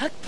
학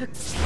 Huh?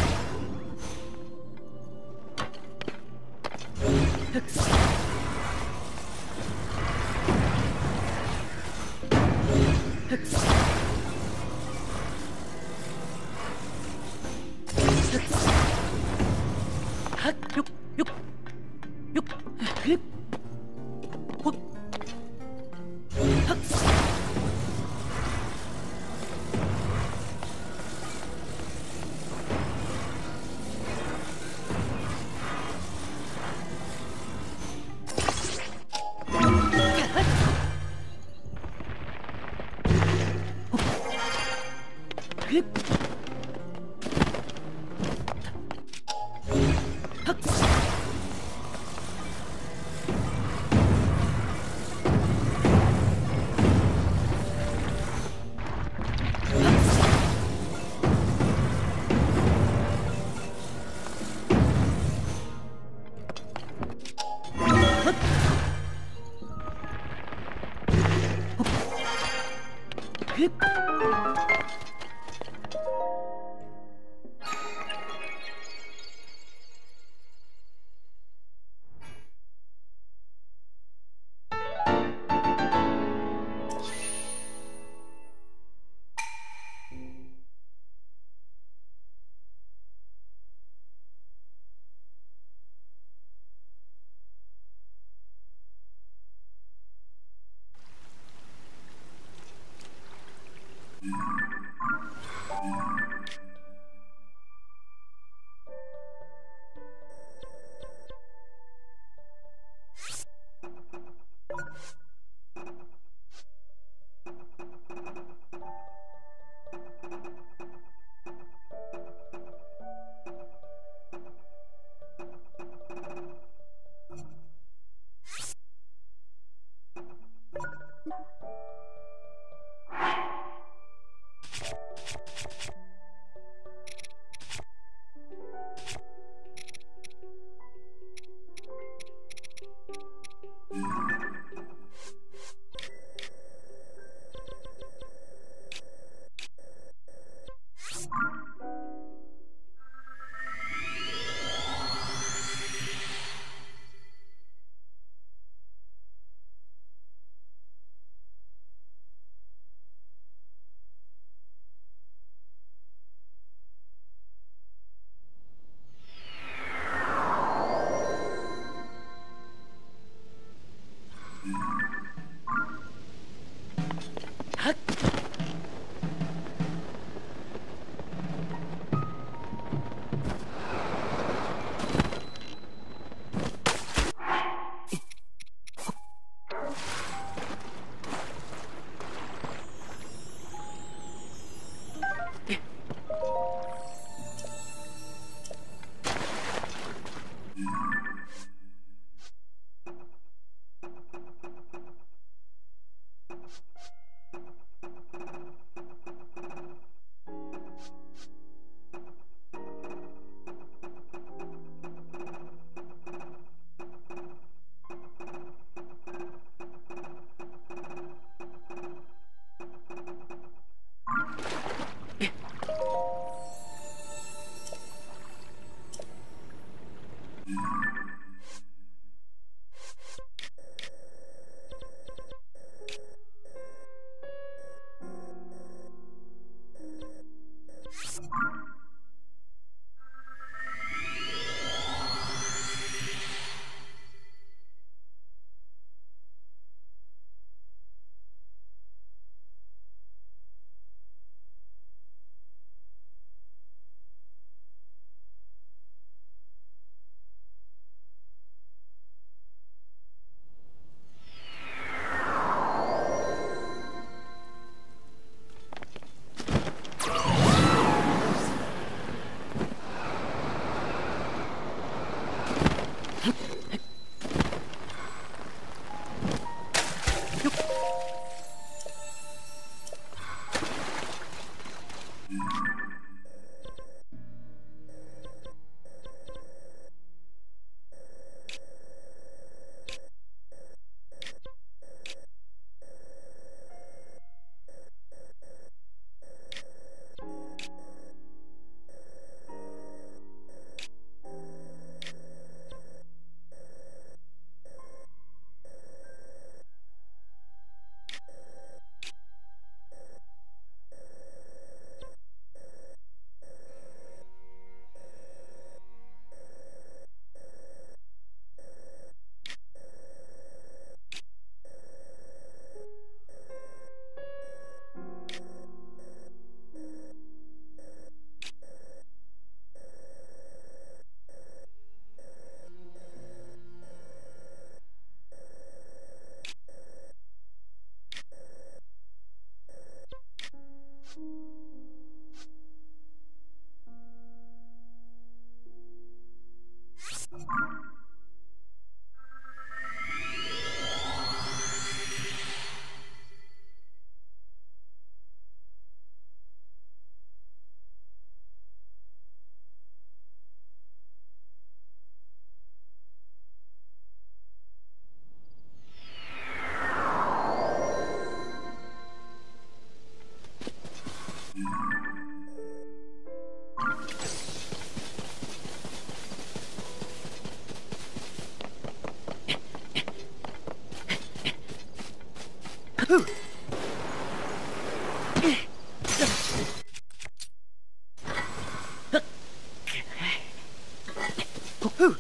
Whew.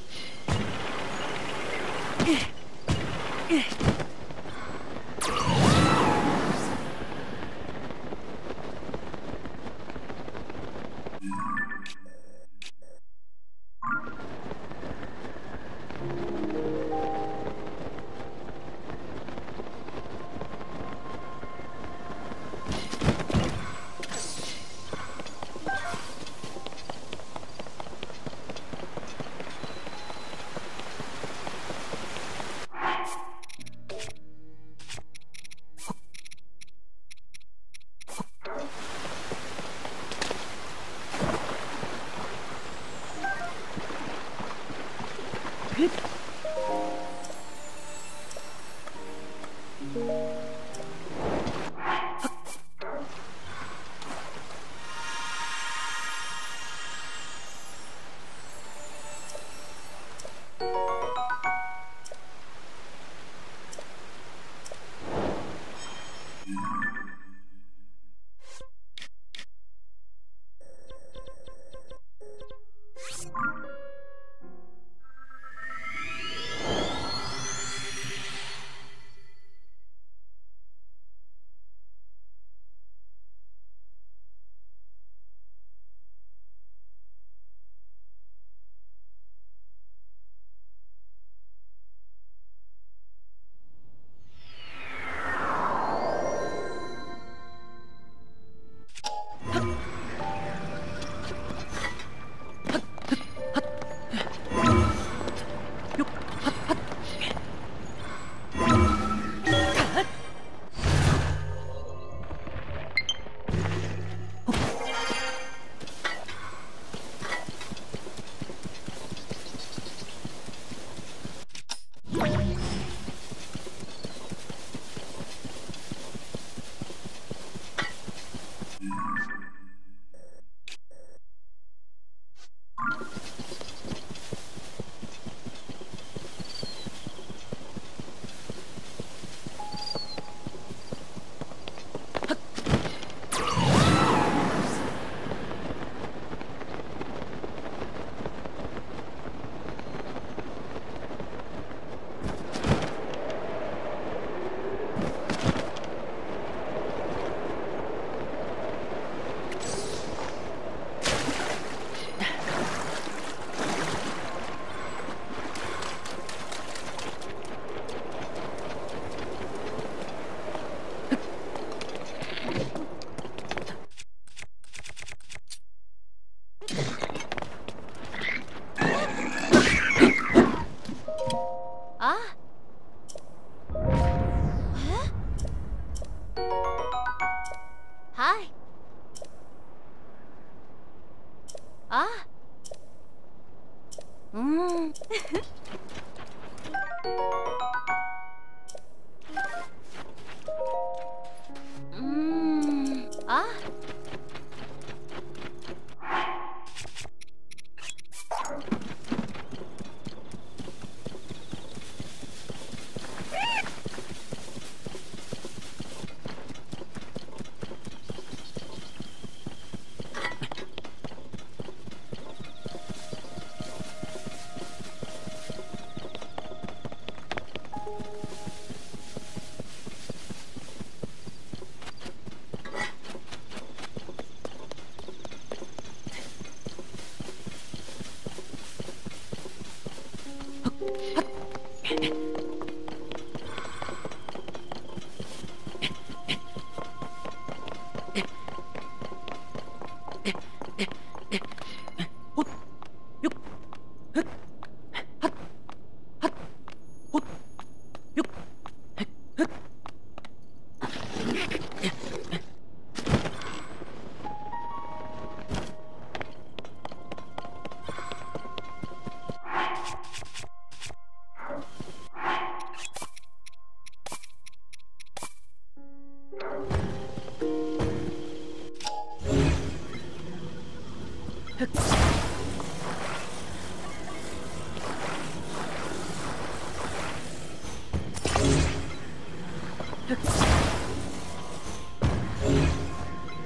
음.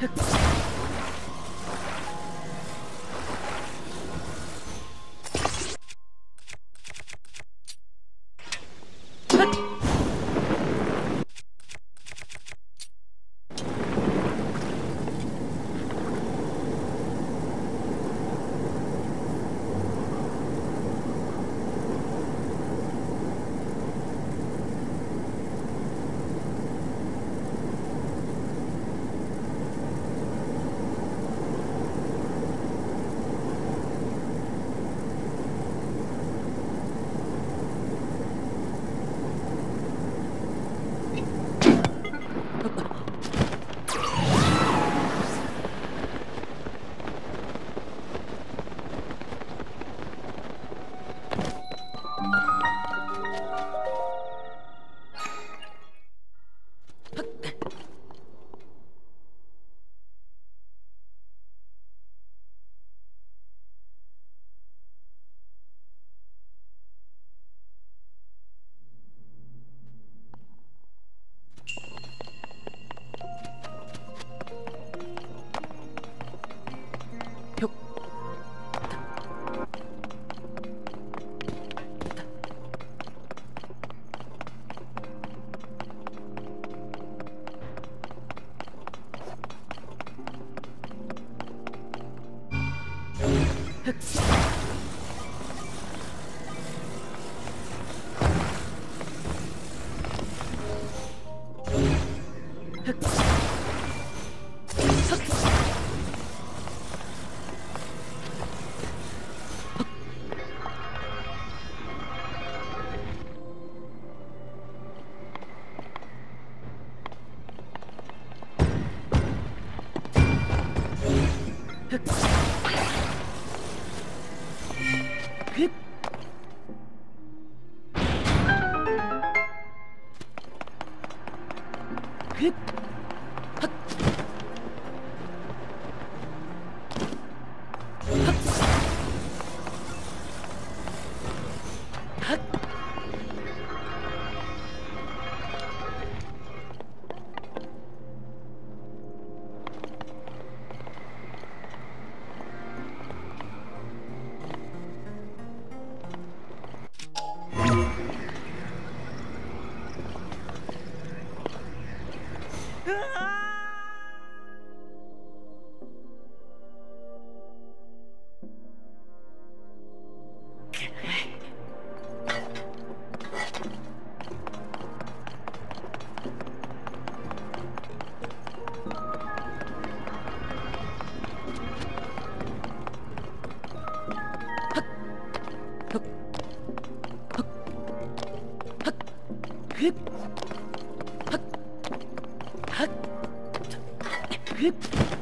Huh? Hüpf.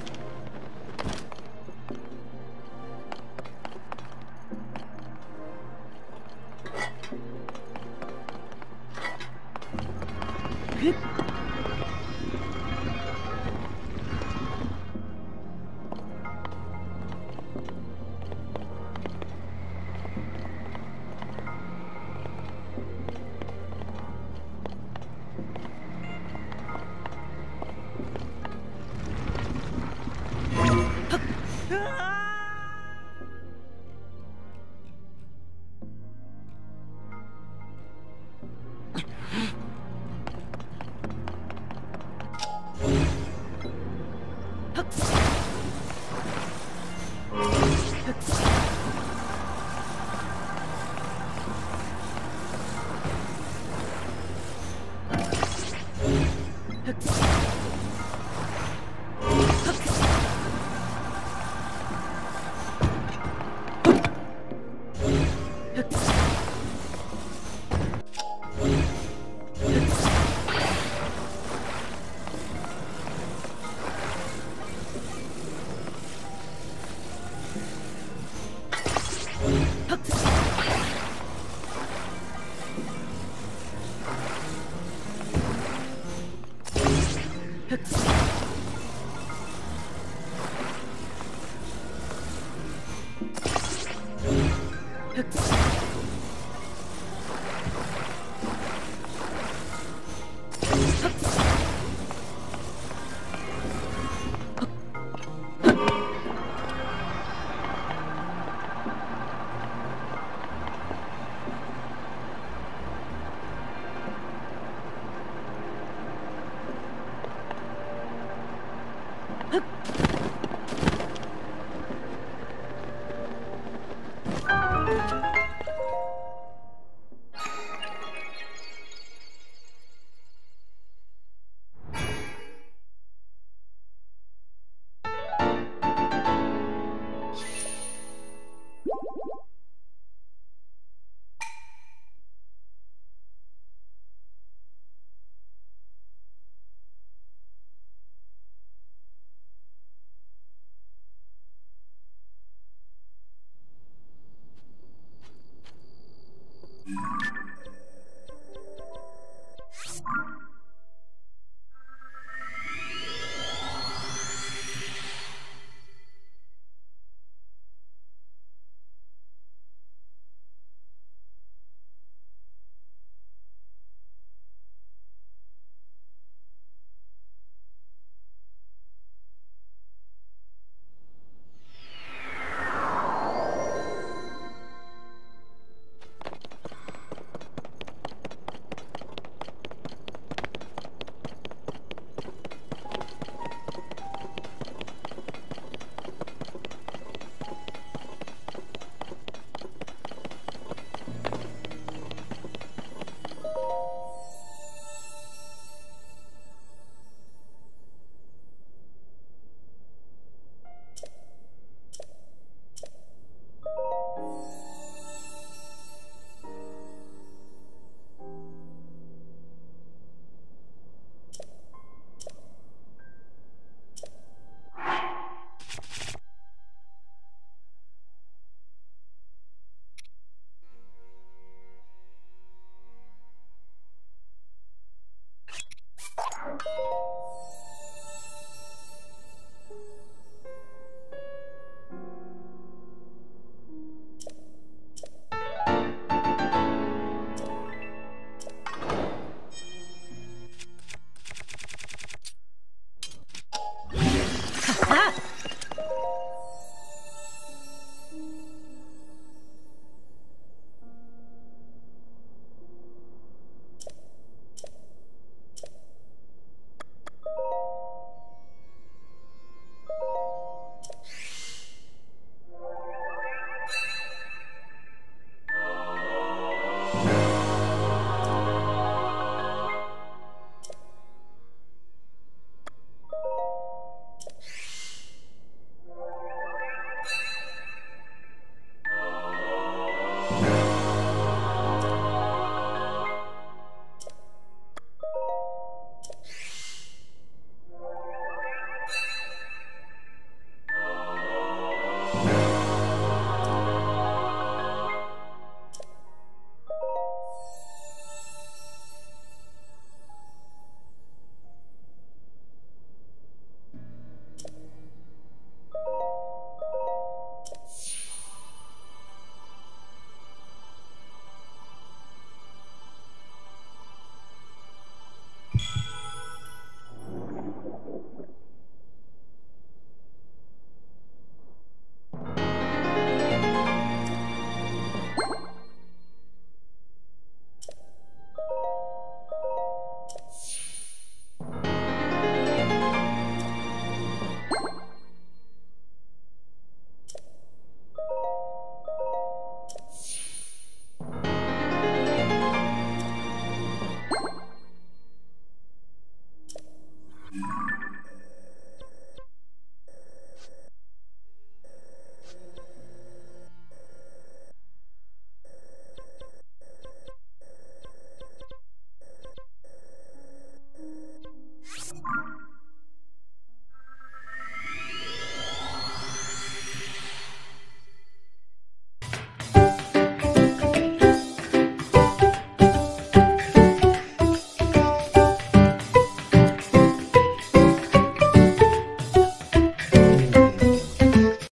Huh?